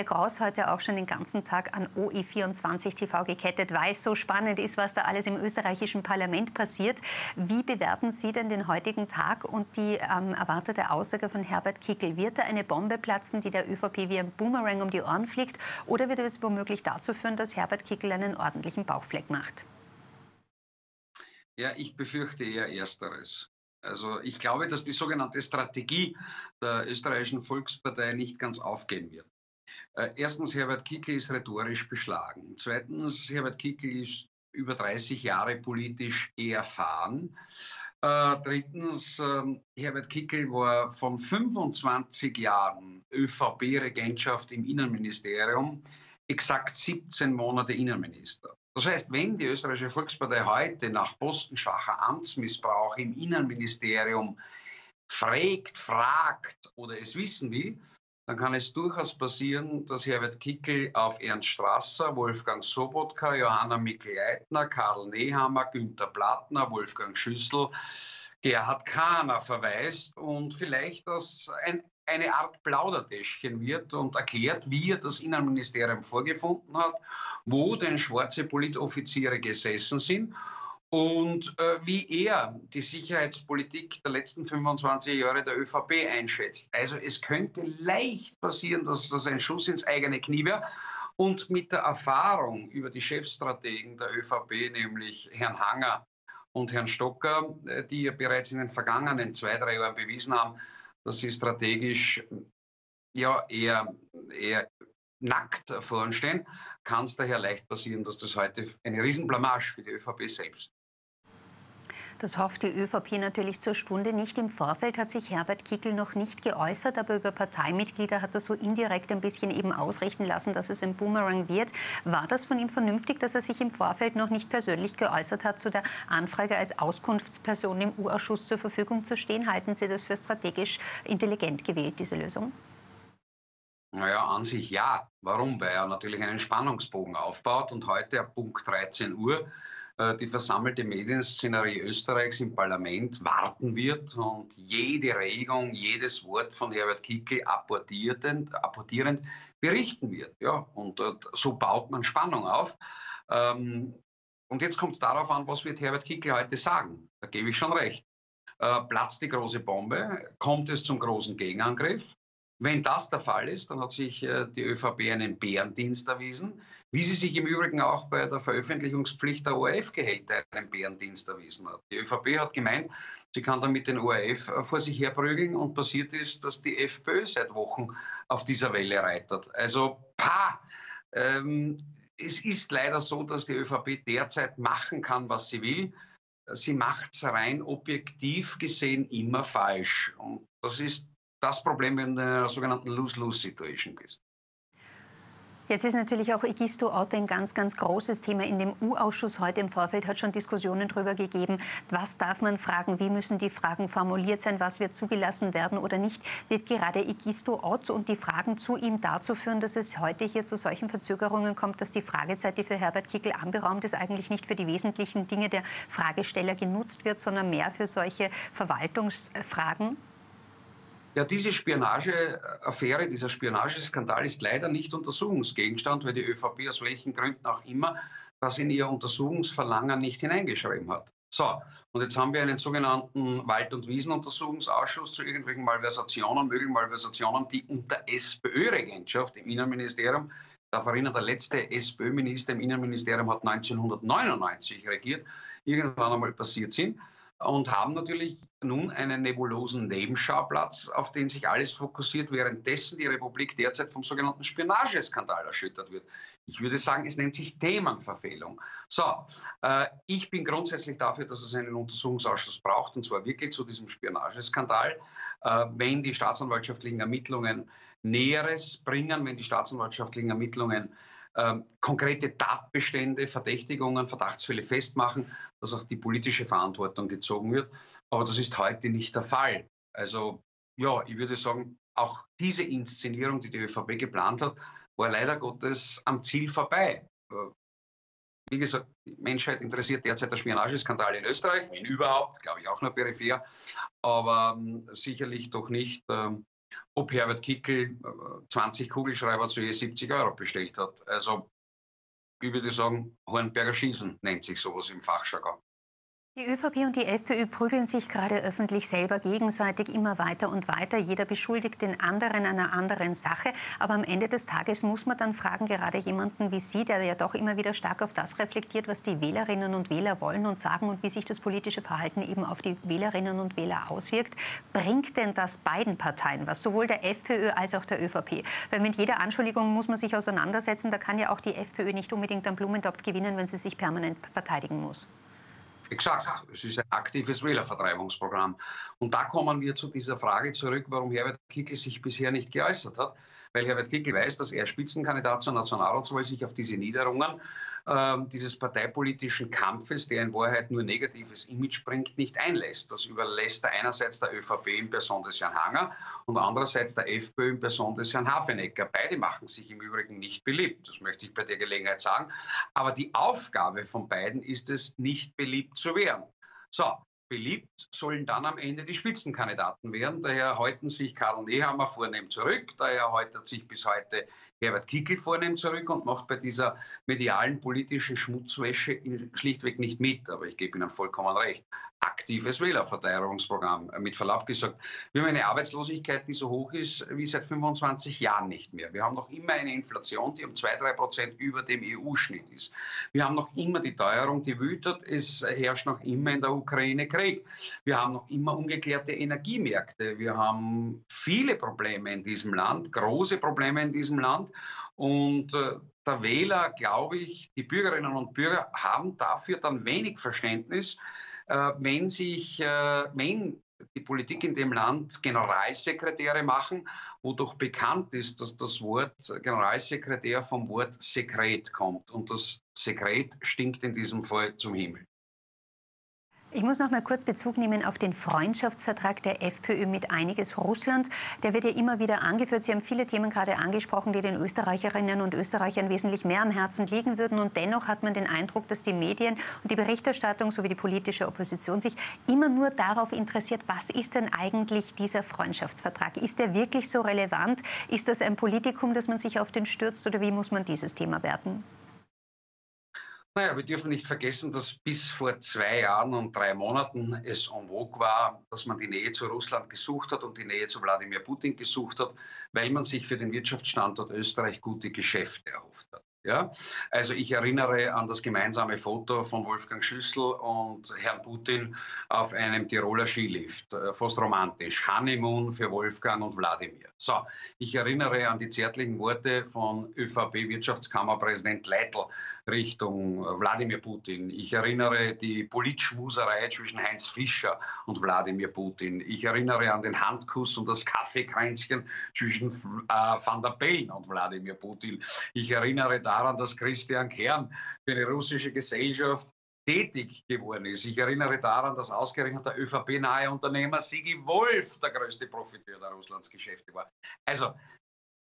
Herr Kraus heute auch schon den ganzen Tag an OE24 TV gekettet, weil es so spannend ist, was da alles im österreichischen Parlament passiert. Wie bewerten Sie denn den heutigen Tag und die ähm, erwartete Aussage von Herbert Kickel? Wird da eine Bombe platzen, die der ÖVP wie ein Boomerang um die Ohren fliegt? Oder wird es womöglich dazu führen, dass Herbert Kickel einen ordentlichen Bauchfleck macht? Ja, ich befürchte eher Ersteres. Also ich glaube, dass die sogenannte Strategie der österreichischen Volkspartei nicht ganz aufgehen wird. Äh, erstens, Herbert Kickl ist rhetorisch beschlagen. Zweitens, Herbert Kickl ist über 30 Jahre politisch erfahren. Äh, drittens, äh, Herbert Kickl war von 25 Jahren ÖVP-Regentschaft im Innenministerium exakt 17 Monate Innenminister. Das heißt, wenn die österreichische Volkspartei heute nach Postenschacher Amtsmissbrauch im Innenministerium fragt, fragt oder es wissen will, dann kann es durchaus passieren, dass Herbert Kickel auf Ernst Strasser, Wolfgang Sobotka, Johanna Mikl-Leitner, Karl Nehammer, Günter Plattner, Wolfgang Schüssel, Gerhard Kahner verweist und vielleicht das ein eine Art Plaudertäschchen wird und erklärt, wie er das Innenministerium vorgefunden hat, wo denn schwarze Politoffiziere gesessen sind und äh, wie er die Sicherheitspolitik der letzten 25 Jahre der ÖVP einschätzt. Also es könnte leicht passieren, dass das ein Schuss ins eigene Knie wäre. Und mit der Erfahrung über die Chefstrategen der ÖVP, nämlich Herrn Hanger und Herrn Stocker, äh, die ja bereits in den vergangenen zwei, drei Jahren bewiesen haben, dass sie strategisch ja eher, eher nackt vorn stehen, kann es daher leicht passieren, dass das heute eine Riesenblamage für die ÖVP selbst das hofft die ÖVP natürlich zur Stunde nicht. Im Vorfeld hat sich Herbert Kickel noch nicht geäußert, aber über Parteimitglieder hat er so indirekt ein bisschen eben ausrichten lassen, dass es ein Boomerang wird. War das von ihm vernünftig, dass er sich im Vorfeld noch nicht persönlich geäußert hat, zu der Anfrage als Auskunftsperson im U-Ausschuss zur Verfügung zu stehen? Halten Sie das für strategisch intelligent gewählt, diese Lösung? Naja, an sich ja. Warum? Weil er natürlich einen Spannungsbogen aufbaut und heute ab Punkt 13 Uhr die versammelte Medienszenerie Österreichs im Parlament warten wird und jede Regung, jedes Wort von Herbert Kickl apportierend, apportierend berichten wird. Ja, und so baut man Spannung auf. Ähm, und jetzt kommt es darauf an, was wird Herbert Kickl heute sagen. Da gebe ich schon recht. Äh, platzt die große Bombe? Kommt es zum großen Gegenangriff? Wenn das der Fall ist, dann hat sich äh, die ÖVP einen Bärendienst erwiesen, wie sie sich im Übrigen auch bei der Veröffentlichungspflicht der ORF-Gehälter einen Bärendienst erwiesen hat. Die ÖVP hat gemeint, sie kann damit den ORF äh, vor sich herprügeln und passiert ist, dass die FPÖ seit Wochen auf dieser Welle reitet. Also, pa! Ähm, es ist leider so, dass die ÖVP derzeit machen kann, was sie will. Sie macht es rein objektiv gesehen immer falsch. Und das ist das Problem, wenn du in einer sogenannten Lose-Lose-Situation bist. Jetzt ist natürlich auch Egisto-Auto ein ganz, ganz großes Thema. In dem U-Ausschuss heute im Vorfeld hat schon Diskussionen darüber gegeben, was darf man fragen, wie müssen die Fragen formuliert sein, was wird zugelassen werden oder nicht. Wird gerade Egisto-Auto und die Fragen zu ihm dazu führen, dass es heute hier zu solchen Verzögerungen kommt, dass die Fragezeit, die für Herbert Kickel anberaumt ist, eigentlich nicht für die wesentlichen Dinge der Fragesteller genutzt wird, sondern mehr für solche Verwaltungsfragen? Ja, diese Spionageaffäre, dieser Spionageskandal ist leider nicht Untersuchungsgegenstand, weil die ÖVP aus welchen Gründen auch immer das in ihr Untersuchungsverlangen nicht hineingeschrieben hat. So, und jetzt haben wir einen sogenannten Wald- und Wiesenuntersuchungsausschuss zu irgendwelchen Malversationen, möglichen Malversationen, die unter SPÖ-Regentschaft im Innenministerium, darf erinnern, der letzte SPÖ-Minister im Innenministerium hat 1999 regiert, irgendwann einmal passiert sind und haben natürlich nun einen nebulosen Nebenschauplatz, auf den sich alles fokussiert, währenddessen die Republik derzeit vom sogenannten Spionageskandal erschüttert wird. Ich würde sagen, es nennt sich Themenverfehlung. So, äh, ich bin grundsätzlich dafür, dass es einen Untersuchungsausschuss braucht, und zwar wirklich zu diesem Spionageskandal. Äh, wenn die staatsanwaltschaftlichen Ermittlungen Näheres bringen, wenn die staatsanwaltschaftlichen Ermittlungen ähm, konkrete Tatbestände, Verdächtigungen, Verdachtsfälle festmachen, dass auch die politische Verantwortung gezogen wird. Aber das ist heute nicht der Fall. Also ja, ich würde sagen, auch diese Inszenierung, die die ÖVP geplant hat, war leider Gottes am Ziel vorbei. Äh, wie gesagt, die Menschheit interessiert derzeit der Spionageskandal in Österreich, in überhaupt, glaube ich auch nur peripher, aber ähm, sicherlich doch nicht ähm, ob Herbert Kickel 20 äh, Kugelschreiber zu je 70 Euro bestellt hat. Also ich würde sagen, Hornberger Schießen nennt sich sowas im Fachjargon. Die ÖVP und die FPÖ prügeln sich gerade öffentlich selber gegenseitig immer weiter und weiter. Jeder beschuldigt den anderen einer anderen Sache. Aber am Ende des Tages muss man dann fragen, gerade jemanden wie Sie, der ja doch immer wieder stark auf das reflektiert, was die Wählerinnen und Wähler wollen und sagen und wie sich das politische Verhalten eben auf die Wählerinnen und Wähler auswirkt. Bringt denn das beiden Parteien was, sowohl der FPÖ als auch der ÖVP? Weil mit jeder Anschuldigung muss man sich auseinandersetzen. Da kann ja auch die FPÖ nicht unbedingt am Blumentopf gewinnen, wenn sie sich permanent verteidigen muss. Exakt, es ist ein aktives Wählervertreibungsprogramm. Und da kommen wir zu dieser Frage zurück, warum Herbert Kickl sich bisher nicht geäußert hat. Weil Herbert Kickl weiß, dass er Spitzenkandidat zur Nationalratswahl sich auf diese Niederungen dieses parteipolitischen Kampfes, der in Wahrheit nur negatives Image bringt, nicht einlässt. Das überlässt er einerseits der ÖVP in Person des Herrn Hanger und andererseits der FPÖ in Person des Herrn Hafenecker. Beide machen sich im Übrigen nicht beliebt, das möchte ich bei der Gelegenheit sagen. Aber die Aufgabe von beiden ist es, nicht beliebt zu werden. So, beliebt sollen dann am Ende die Spitzenkandidaten werden. Daher halten sich Karl Nehammer vornehm zurück. Daher haltet sich bis heute Herbert Kickel vornehm zurück und macht bei dieser medialen politischen Schmutzwäsche schlichtweg nicht mit. Aber ich gebe Ihnen vollkommen recht aktives Wählerverteidigungsprogramm. Mit Verlaub gesagt, wir haben eine Arbeitslosigkeit, die so hoch ist wie seit 25 Jahren nicht mehr. Wir haben noch immer eine Inflation, die um 2-3 Prozent über dem EU-Schnitt ist. Wir haben noch immer die Teuerung, die wütet. Es herrscht noch immer in der Ukraine Krieg. Wir haben noch immer ungeklärte Energiemärkte. Wir haben viele Probleme in diesem Land, große Probleme in diesem Land. Und äh, der Wähler, glaube ich, die Bürgerinnen und Bürger haben dafür dann wenig Verständnis, äh, wenn sich, äh, wenn die Politik in dem Land Generalsekretäre machen, wo doch bekannt ist, dass das Wort Generalsekretär vom Wort Sekret kommt. Und das Sekret stinkt in diesem Fall zum Himmel. Ich muss noch mal kurz Bezug nehmen auf den Freundschaftsvertrag der FPÖ mit einiges Russland. Der wird ja immer wieder angeführt. Sie haben viele Themen gerade angesprochen, die den Österreicherinnen und Österreichern wesentlich mehr am Herzen liegen würden. Und dennoch hat man den Eindruck, dass die Medien und die Berichterstattung sowie die politische Opposition sich immer nur darauf interessiert, was ist denn eigentlich dieser Freundschaftsvertrag? Ist der wirklich so relevant? Ist das ein Politikum, das man sich auf den stürzt oder wie muss man dieses Thema werten? Naja, wir dürfen nicht vergessen, dass bis vor zwei Jahren und drei Monaten es en vogue war, dass man die Nähe zu Russland gesucht hat und die Nähe zu Wladimir Putin gesucht hat, weil man sich für den Wirtschaftsstandort Österreich gute Geschäfte erhofft hat. Ja? Also ich erinnere an das gemeinsame Foto von Wolfgang Schüssel und Herrn Putin auf einem Tiroler Skilift. Äh, fast romantisch. Honeymoon für Wolfgang und Wladimir. So, ich erinnere an die zärtlichen Worte von ÖVP-Wirtschaftskammerpräsident Leitl Richtung Wladimir Putin. Ich erinnere die Politschmuserei zwischen Heinz Fischer und Wladimir Putin. Ich erinnere an den Handkuss und das Kaffeekränzchen zwischen äh, Van der Bellen und Wladimir Putin. Ich erinnere daran, dass Christian Kern für eine russische Gesellschaft tätig geworden ist. Ich erinnere daran, dass ausgerechnet der ÖVP-nahe Unternehmer Sigi Wolf der größte Profiteur der Russlandsgeschäfte war. Also,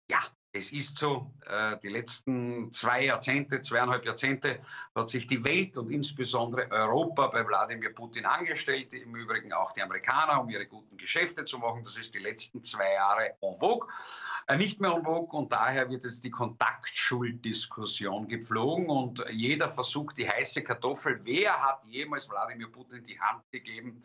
ja, es ist so, äh, die letzten zwei Jahrzehnte, zweieinhalb Jahrzehnte hat sich die Welt und insbesondere Europa bei Wladimir Putin angestellt, im Übrigen auch die Amerikaner, um ihre guten Geschäfte zu machen. Das ist die letzten zwei Jahre en vogue, äh, nicht mehr en vogue und daher wird jetzt die Kontaktschuldiskussion gepflogen und jeder versucht die heiße Kartoffel, wer hat jemals Wladimir Putin die Hand gegeben,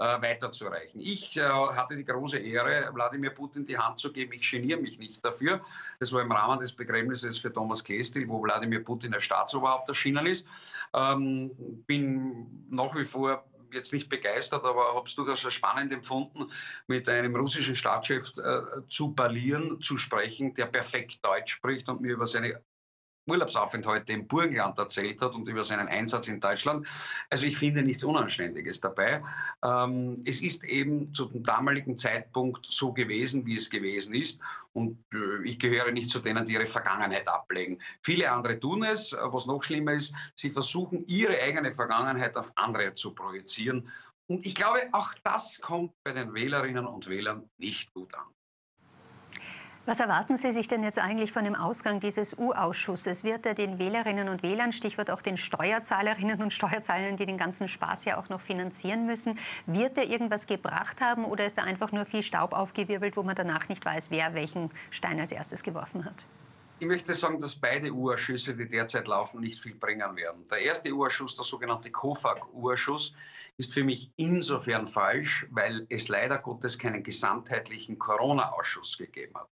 weiterzureichen. Ich äh, hatte die große Ehre, Wladimir Putin die Hand zu geben. Ich geniere mich nicht dafür. Das war im Rahmen des Begräbnisses für Thomas Klestil, wo Wladimir Putin als Staatsoberhaupt erschienen ist. Ähm, bin nach wie vor jetzt nicht begeistert, aber habe es durchaus spannend empfunden, mit einem russischen Staatschef äh, zu parlieren, zu sprechen, der perfekt Deutsch spricht und mir über seine Urlaubsaufenthalte im Burgenland erzählt hat und über seinen Einsatz in Deutschland. Also ich finde nichts Unanständiges dabei. Ähm, es ist eben zu dem damaligen Zeitpunkt so gewesen, wie es gewesen ist. Und äh, ich gehöre nicht zu denen, die ihre Vergangenheit ablegen. Viele andere tun es. Was noch schlimmer ist, sie versuchen, ihre eigene Vergangenheit auf andere zu projizieren. Und ich glaube, auch das kommt bei den Wählerinnen und Wählern nicht gut an. Was erwarten Sie sich denn jetzt eigentlich von dem Ausgang dieses U-Ausschusses? Wird er den Wählerinnen und Wählern, Stichwort auch den Steuerzahlerinnen und Steuerzahlern, die den ganzen Spaß ja auch noch finanzieren müssen, wird er irgendwas gebracht haben oder ist da einfach nur viel Staub aufgewirbelt, wo man danach nicht weiß, wer welchen Stein als erstes geworfen hat? Ich möchte sagen, dass beide U-Ausschüsse, die derzeit laufen, nicht viel bringen werden. Der erste U-Ausschuss, der sogenannte COFAG-U-Ausschuss, ist für mich insofern falsch, weil es leider Gottes keinen gesamtheitlichen Corona-Ausschuss gegeben hat.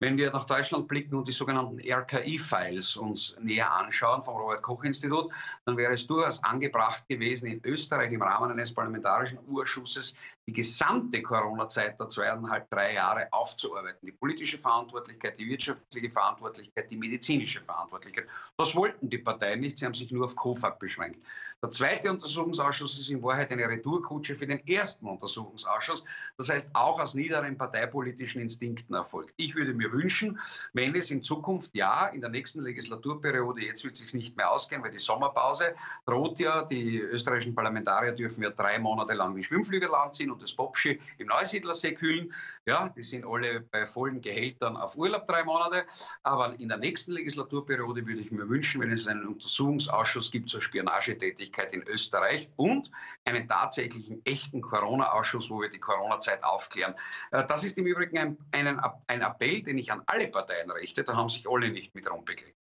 Wenn wir nach Deutschland blicken und die sogenannten RKI-Files uns näher anschauen vom Robert-Koch-Institut, dann wäre es durchaus angebracht gewesen, in Österreich im Rahmen eines parlamentarischen Urschusses die gesamte Corona-Zeit der zweieinhalb, drei Jahre aufzuarbeiten. Die politische Verantwortlichkeit, die wirtschaftliche Verantwortlichkeit, die medizinische Verantwortlichkeit. Das wollten die Parteien nicht, sie haben sich nur auf COFAG beschränkt. Der zweite Untersuchungsausschuss ist in Wahrheit eine Retourkutsche für den ersten Untersuchungsausschuss. Das heißt, auch aus niederen parteipolitischen Instinkten erfolgt. Ich würde mir wünschen, wenn es in Zukunft, ja, in der nächsten Legislaturperiode, jetzt wird es sich nicht mehr ausgehen, weil die Sommerpause droht ja, die österreichischen Parlamentarier dürfen ja drei Monate lang wie Schwimmflügel anziehen und das Popschi im Neusiedlersee kühlen. Ja, die sind alle bei vollen Gehältern auf Urlaub drei Monate. Aber in der nächsten Legislaturperiode würde ich mir wünschen, wenn es einen Untersuchungsausschuss gibt zur Spionagetätigkeit in Österreich und einen tatsächlichen echten Corona-Ausschuss, wo wir die Corona-Zeit aufklären. Äh, das ist im Übrigen ein, ein, ein Appell, den ich an alle Parteien richte. Da haben sich alle nicht mit rumbekriegt.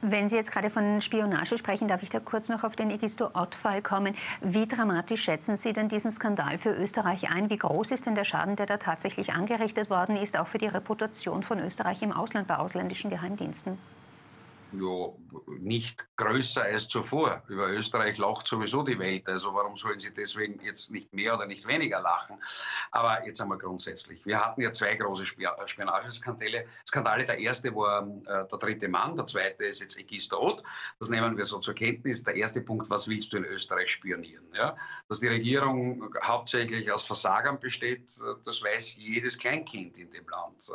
Wenn Sie jetzt gerade von Spionage sprechen, darf ich da kurz noch auf den Egisto-Ott-Fall kommen. Wie dramatisch schätzen Sie denn diesen Skandal für Österreich ein? Wie groß ist denn der Schaden, der da tatsächlich angerichtet worden ist, auch für die Reputation von Österreich im Ausland bei ausländischen Geheimdiensten? Ja, nicht größer als zuvor. Über Österreich lacht sowieso die Welt, also warum sollen sie deswegen jetzt nicht mehr oder nicht weniger lachen? Aber jetzt einmal grundsätzlich. Wir hatten ja zwei große Spionageskandale. Skandale. Der erste war äh, der dritte Mann, der zweite ist jetzt Egis Ott. Das nehmen wir so zur Kenntnis. Der erste Punkt, was willst du in Österreich spionieren? Ja? Dass die Regierung hauptsächlich aus Versagern besteht, das weiß jedes Kleinkind in dem Land.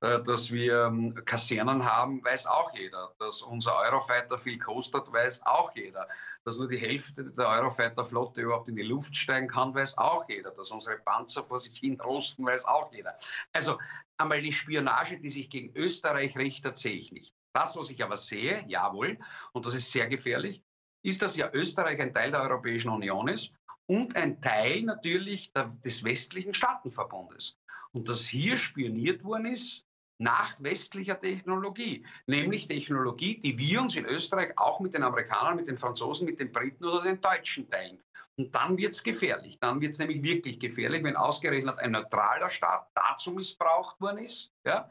Äh dass wir ähm, Kasernen haben, weiß auch jeder dass unser Eurofighter viel kostet, weiß auch jeder. Dass nur die Hälfte der Eurofighter-Flotte überhaupt in die Luft steigen kann, weiß auch jeder. Dass unsere Panzer vor sich hin rosten, weiß auch jeder. Also einmal die Spionage, die sich gegen Österreich richtet, sehe ich nicht. Das, was ich aber sehe, jawohl, und das ist sehr gefährlich, ist, dass ja Österreich ein Teil der Europäischen Union ist und ein Teil natürlich der, des westlichen Staatenverbundes. Und dass hier spioniert worden ist, nach westlicher Technologie, nämlich Technologie, die wir uns in Österreich auch mit den Amerikanern, mit den Franzosen, mit den Briten oder den Deutschen teilen. Und dann wird es gefährlich. Dann wird es nämlich wirklich gefährlich, wenn ausgerechnet ein neutraler Staat dazu missbraucht worden ist, ja?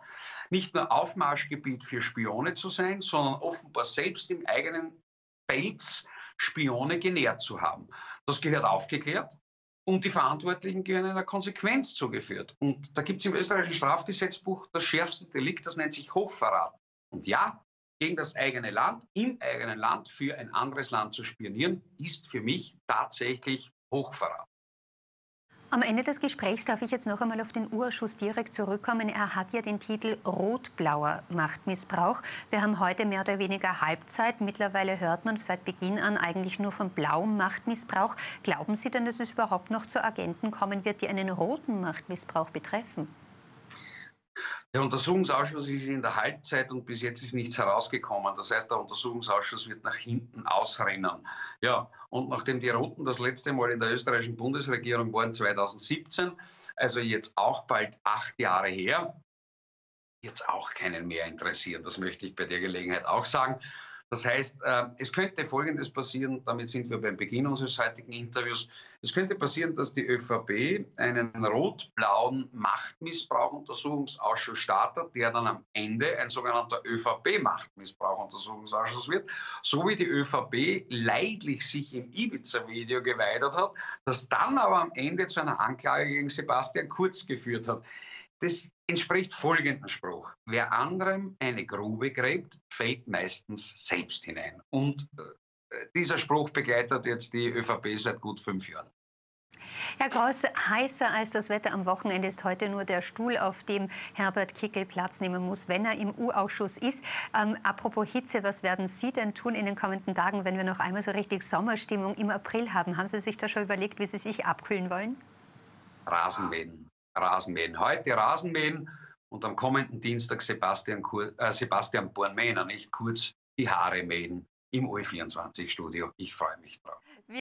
nicht nur Aufmarschgebiet für Spione zu sein, sondern offenbar selbst im eigenen Pelz Spione genährt zu haben. Das gehört aufgeklärt. Und die Verantwortlichen gehören einer Konsequenz zugeführt. Und da gibt es im österreichischen Strafgesetzbuch das schärfste Delikt, das nennt sich Hochverrat. Und ja, gegen das eigene Land, im eigenen Land für ein anderes Land zu spionieren, ist für mich tatsächlich Hochverrat. Am Ende des Gesprächs darf ich jetzt noch einmal auf den Urschuss direkt zurückkommen. Er hat ja den Titel Rot-Blauer Machtmissbrauch. Wir haben heute mehr oder weniger Halbzeit. Mittlerweile hört man seit Beginn an eigentlich nur von blauem Machtmissbrauch. Glauben Sie denn, dass es überhaupt noch zu Agenten kommen wird, die einen roten Machtmissbrauch betreffen? Der Untersuchungsausschuss ist in der Halbzeit und bis jetzt ist nichts herausgekommen. Das heißt, der Untersuchungsausschuss wird nach hinten ausrennen. Ja, und nachdem die Roten das letzte Mal in der österreichischen Bundesregierung waren 2017, also jetzt auch bald acht Jahre her, jetzt auch keinen mehr interessieren. Das möchte ich bei der Gelegenheit auch sagen. Das heißt, äh, es könnte Folgendes passieren, damit sind wir beim Beginn unseres heutigen Interviews. Es könnte passieren, dass die ÖVP einen rot-blauen Machtmissbrauch-Untersuchungsausschuss startet, der dann am Ende ein sogenannter ÖVP-Machtmissbrauch-Untersuchungsausschuss wird, so wie die ÖVP leidlich sich im Ibiza-Video geweigert hat, das dann aber am Ende zu einer Anklage gegen Sebastian Kurz geführt hat. Das entspricht folgendem Spruch. Wer anderem eine Grube gräbt, fällt meistens selbst hinein. Und äh, dieser Spruch begleitet jetzt die ÖVP seit gut fünf Jahren. Herr Kraus, heißer als das Wetter am Wochenende ist heute nur der Stuhl, auf dem Herbert Kickel Platz nehmen muss, wenn er im U-Ausschuss ist. Ähm, apropos Hitze, was werden Sie denn tun in den kommenden Tagen, wenn wir noch einmal so richtig Sommerstimmung im April haben? Haben Sie sich da schon überlegt, wie Sie sich abkühlen wollen? Rasenmähen. Rasenmähen. Heute Rasenmähen, und am kommenden Dienstag Sebastian, Kur äh, Sebastian Bornmähner, nicht kurz, die Haare mähen im OE24-Studio. Ich freue mich drauf.